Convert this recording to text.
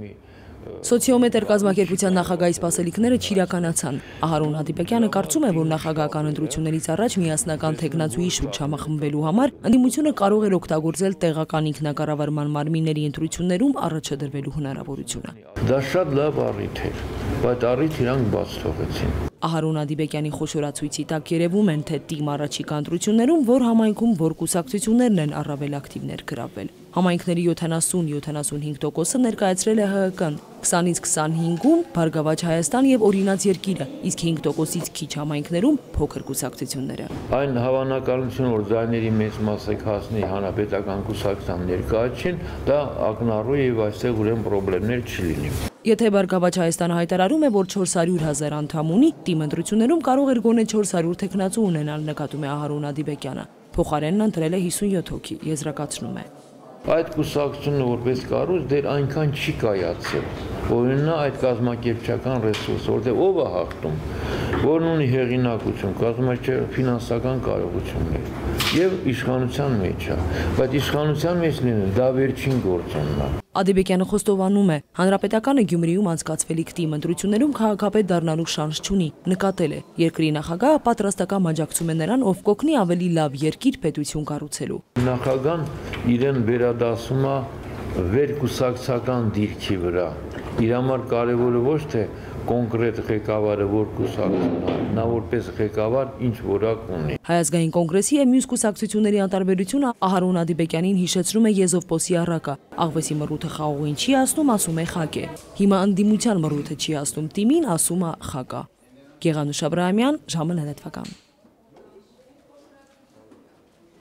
մի Սոցիոմետր կազմակերպության նախագահի սպասելիքները չիրականացան։ Ահարոն Հադիպեկյանը կարծում է, որ նախագահական ընտրություններից առաջ միասնական տեխնացուի շուրջ համախմբվելու համար ընդդիմությունը կարող էր օգտագործել տեղական ինքնակառավարման մարմինների ընտրություններում առաջադրվելու հնարավորությունը։ Դա շատ լավ առիթ էր, բայց առիթ իրանք բաց թողեցին։ Ահարոն Ադիբեկյանի խոշորացույցի տակ երևում են, թե թիմ առաջիկա ընտրություններում որ համայնքում որ կուսակցություններն են առավել ակտիվ ներգրավվել։ Համայնքների 70-75%-ը ներկայացրել է ՀՀԿ-ն, 20-ից 25-ում Բարգավաճ Հայաստան եւ Օրինաց երկիրը, իսկ 5%-ից քիչ համայնքներում փոքր կուսակցությունները։ Այն հավանականություն, որ ձայների մեծ մասը կհասնի հանրապետական կուսակցության ներկայացին, դա ակնառու եւ այստեղ ուրեմն խնդիրներ չի լինի։ Եթե Բարգավաճ Հայաստանը հայտարարում է, որ 400 հազար անդամ ունի, թիմ ընտրություններում կարող էր գոնե 400 տեխնացու ունենալ, նկատում է Ահարոն Ադիբեկյանը։ Փոխարենն ընտրել է 57 հոգի, եզրակացնում է։ Այդ կուսակցությունը որպես կառույց դեռ այնքան չի կայացել, ունենա այդ կազմակերպչական ռեսուրսը, որտեղ ով է հաղթում, որն ունի հեղինակություն, կազմակերպ ֆինանսական կարողություններ եւ իշխանության մեջ է, բայց իշխանության մեջ լինել դա վերջին գործոնն է։ Ադիբեկյանը խոստովանում է, հանրապետականը Գյումրիում անցկացվելիք թիմ ընտրություններում քաղաքապետ դառնալու շանս չունի, նկատել է։ Երկրի նախագահը պատրաստական աջակցում է նրան, ով կօգնի ավելի լավ երկիր պետություն կառուցելու։ Նախագահան իրեն վերադասում է վերկուսակցական դիրքի վրա։ Իր համար կարևորը ոչ թե կոնկրետ ղեկավարը որ կուսակցությունն է, նա որպես ղեկավար ինչ որակ ունի։ Հայազգային կոնգրեսի եւ մյուս կուսակցությունների անտարբերությունը Ահարոն Ադիբեկյանին հիշեցնում է Եզով Պոսի առակը։ Աղվեսի մռութը խաղողին չի ասնում, ասում է խակ է։ Հիմա ընդդիմության մռութը չի ասնում, տիմին ասում է խակա։ Գեղանուշ Աբրահամյան, ժամը լրատվական։